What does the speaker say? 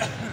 Yeah.